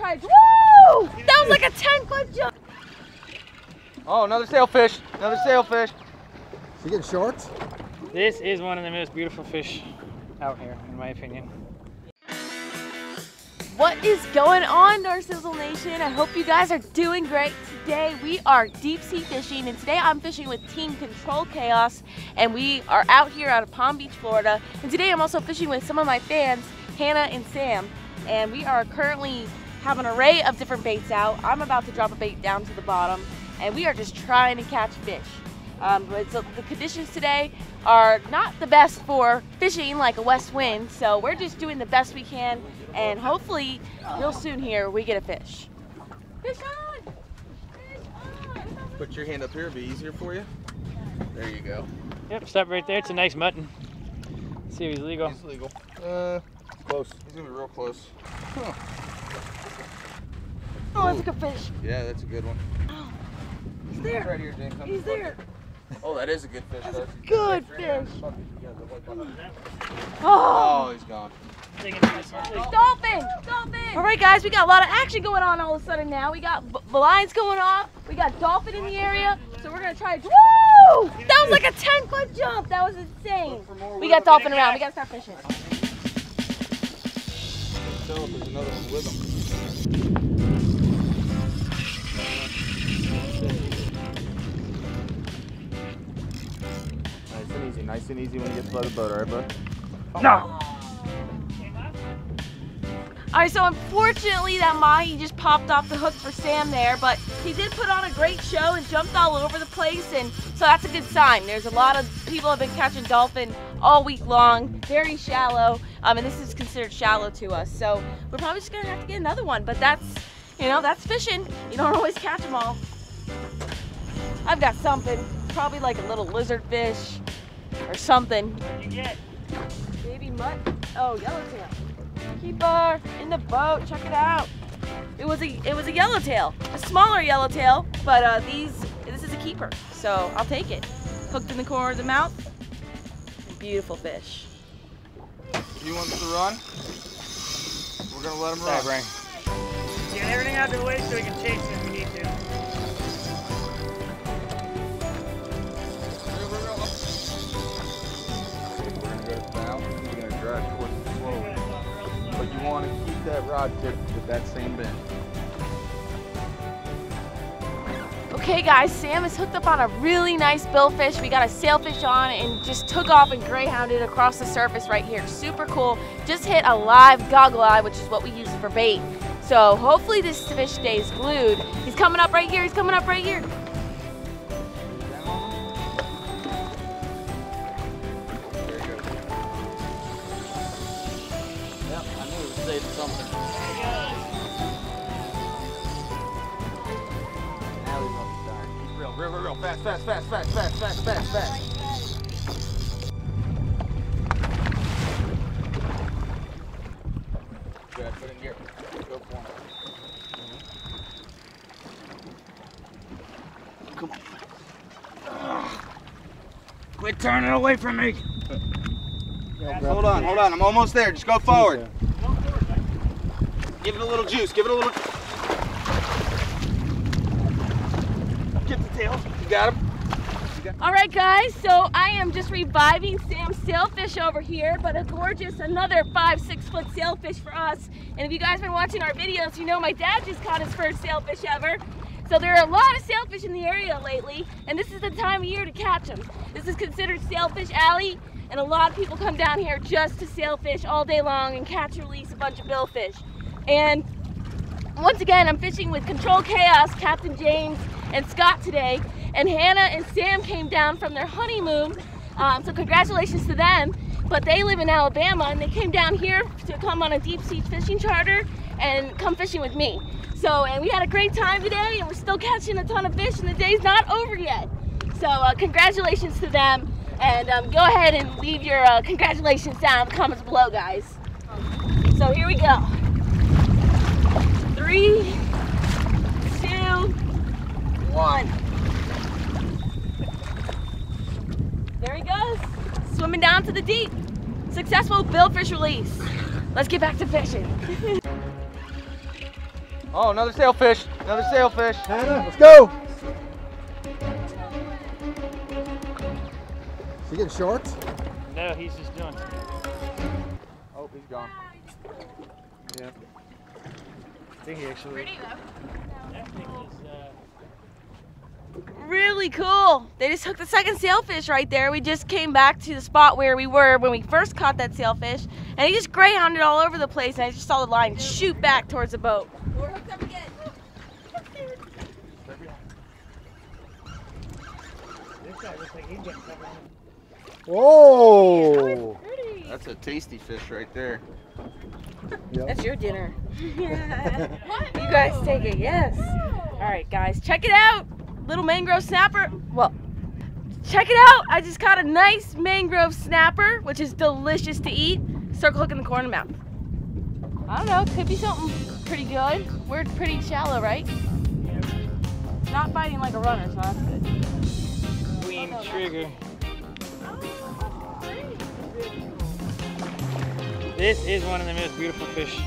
try. Woo! That was like a 10 foot jump. Oh, another sailfish. Another sailfish. You getting shorts? This is one of the most beautiful fish out here, in my opinion. What is going on, Darcizzle Nation? I hope you guys are doing great. Today we are deep sea fishing, and today I'm fishing with Team Controlled Chaos, and we are out here out of Palm Beach, Florida. And today I'm also fishing with some of my fans, Hannah and Sam, and we are currently have an array of different baits out. I'm about to drop a bait down to the bottom, and we are just trying to catch fish. Um, but so the conditions today are not the best for fishing like a west wind, so we're just doing the best we can, and hopefully real soon here we get a fish. Fish on! Fish on! Put your hand up here, it'll be easier for you. There you go. Yep, stop right there. It's a nice mutton. see if he's legal. He's legal. Uh, close. He's gonna be real close. Huh. Oh, that's a good fish. Yeah, that's a good one. Oh, he's there. Right here, James. He's there. Oh, that is a good fish. That's a good fish. the white one. Oh, Oh, he's gone. dolphin! Dolphin! All right, guys, we got a lot of action going on all of a sudden now. We got the lines going off. We got dolphin in the area. So we're gonna try. Woo! That was like a 10 foot jump. That was insane. We got dolphin around. We gotta start fishing. Tell if there's another one with him. Nice and easy, nice and easy when you get by the boat, alright, bud? No! All right, so unfortunately that mahi just popped off the hook for Sam there, but he did put on a great show and jumped all over the place, and so that's a good sign. There's a lot of people have been catching dolphin all week long, very shallow, um, and this is considered shallow to us. So we're probably just gonna have to get another one, but that's, you know, that's fishing. You don't always catch them all. I've got something, probably like a little lizard fish or something. What'd you get? Baby mutt. Oh, yellowtail. Keeper in the boat. Check it out. It was a it was a yellowtail, a smaller yellowtail, but uh, these this is a keeper, so I'll take it. Hooked in the corner of the mouth. Beautiful fish. He wants to run. We're gonna let him run. Brian. Get everything out of the way so we can chase him that rod tip with that same bend. Okay, guys, Sam is hooked up on a really nice billfish. We got a sailfish on and just took off and greyhounded across the surface right here. Super cool. Just hit a live goggle eye, which is what we use for bait. So hopefully this fish stays glued. He's coming up right here. He's coming up right here. Knew it was saving something. Now he's on the darn. Keep real, real, real, real. Fast, fast, fast, fast, fast, fast, fast, fast. Go ahead, put it in gear. Go for him. Come on. Quit turning away from me! Hold on, hold on. I'm almost there. Just go forward. Give it a little juice. Give it a little. Get the tail. You got him. All right, guys, so I am just reviving Sam's sailfish over here, but a gorgeous, another five, six foot sailfish for us. And if you guys have been watching our videos, you know my dad just caught his first sailfish ever. So there are a lot of sailfish in the area lately, and this is the time of year to catch them. This is considered Sailfish Alley, and a lot of people come down here just to sailfish all day long and catch and release a bunch of billfish. And once again, I'm fishing with Controlled Chaos, Captain James, and Scott today. And Hannah and Sam came down from their honeymoon, um, so congratulations to them. But they live in Alabama, and they came down here to come on a deep sea fishing charter and come fishing with me. So, and we had a great time today, and we're still catching a ton of fish, and the day's not over yet. So, uh, congratulations to them. And um, go ahead and leave your uh, congratulations down in the comments below, guys. So here we go. Three, two, one. There he goes, swimming down to the deep. Successful billfish release. Let's get back to fishing. Oh, another sailfish. Another sailfish. Hannah, let's go. Is he getting sharks? No, he's just doing. Oh, he's gone. Yeah. I think he actually. Pretty though. That thing is. Uh, Really cool. They just hooked the second sailfish right there. We just came back to the spot where we were when we first caught that sailfish, and he just greyhounded all over the place. And I just saw the line shoot back towards the boat. We're hooked up again. this guy looks like he's getting something. Whoa. Pretty. That's a tasty fish right there. Yep. That's your dinner. you guys take it, yes. Oh. All right, guys, check it out. Little mangrove snapper. Well, check it out. I just caught a nice mangrove snapper, which is delicious to eat. Circle hook in the corner mouth. I don't know, could be something pretty good. We're pretty shallow, right? Not biting like a runner, so that's good. Queen trigger. This is one of the most beautiful fish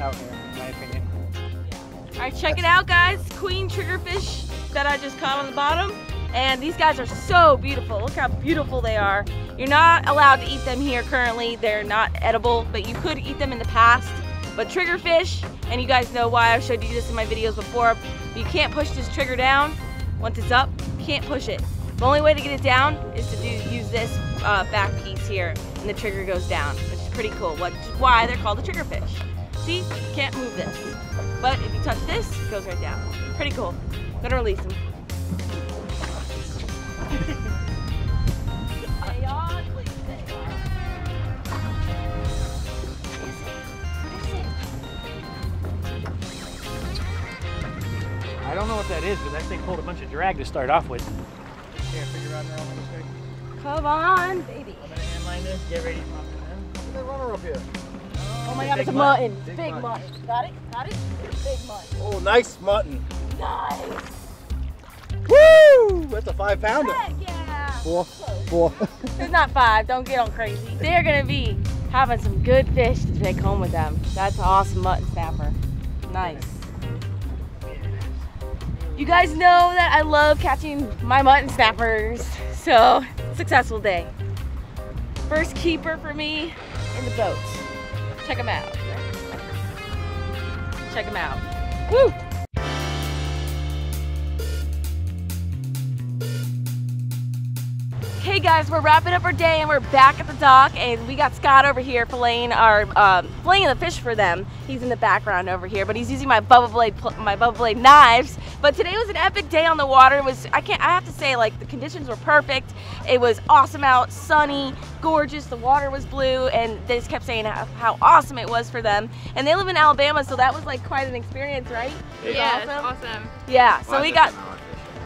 out here, in my opinion. All right, check it out, guys. Queen triggerfish that I just caught on the bottom. And these guys are so beautiful. Look how beautiful they are. You're not allowed to eat them here currently. They're not edible, but you could eat them in the past. But triggerfish, and you guys know why I've showed you this in my videos before, you can't push this trigger down. Once it's up, you can't push it. The only way to get it down is to do use this uh, back piece here, and the trigger goes down, pretty cool. Which is why they're called the triggerfish. See, you can't move this. But if you touch this, it goes right down. Pretty cool. Gonna release them. I don't know what that is, but that thing pulled a bunch of drag to start off with. Can't figure out now what it's. Come on, baby. I'm gonna handline this. Get ready to pop it in. That runner up here. Oh my god, it's a mutton. mutton. Big Big mutton. mutton. Got it? Got it? Big mutton. Oh, nice mutton. Nice. Woo! That's a five pounder. Heck yeah. Four. Four. It's not five. Don't get on crazy. They're gonna be having some good fish to take home with them. That's an awesome mutton snapper. Nice. You guys know that I love catching my mutton snappers. So, successful day. First keeper for me in the boat. Check them out. Check them out. Woo! Hey guys, we're wrapping up our day and we're back at the dock and we got Scott over here filleting our um, filleting the fish for them. He's in the background over here, but he's using my Bubba Blade my Bubba Blade knives. But today was an epic day on the water. It was I can't I have to say like the conditions were perfect. It was awesome out, sunny, gorgeous. The water was blue, and they just kept saying how, how awesome it was for them. And they live in Alabama, so that was like quite an experience, right? Yeah, awesome. awesome. Yeah. So Lot we got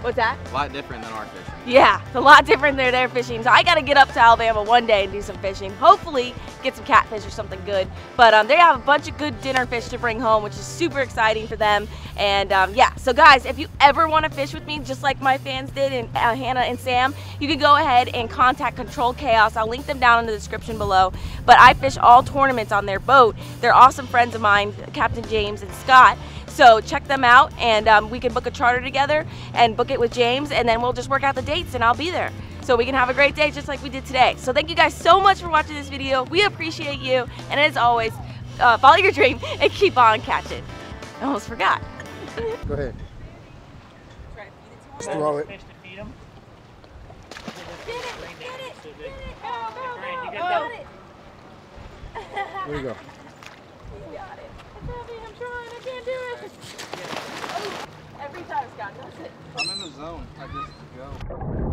what's that? A lot different than our fishing. Yeah, it's a lot different than their fishing. So I got to get up to Alabama one day and do some fishing. Hopefully, get some catfish or something good. But um, they have a bunch of good dinner fish to bring home, which is super exciting for them. And um, yeah, so guys, if you ever want to fish with me, just like my fans did, and uh, Hannah and Sam, you can go ahead and contact Controlled Chaos. I'll link them down in the description below. But I fish all tournaments on their boat. They're awesome friends of mine, Captain James and Scott. So check them out, and um, we can book a charter together and book it with James, and then we'll just work out the dates, and I'll be there. So we can have a great day just like we did today. So thank you guys so much for watching this video. We appreciate you, and as always, uh, follow your dream and keep on catching. I almost forgot. Go ahead. Just throw it. Fish to. Get it, get it, get it. Grant, you Oh, got it. There you go. I'm trying. I can't do it. Every time Scott does it. I'm in the zone. I just go.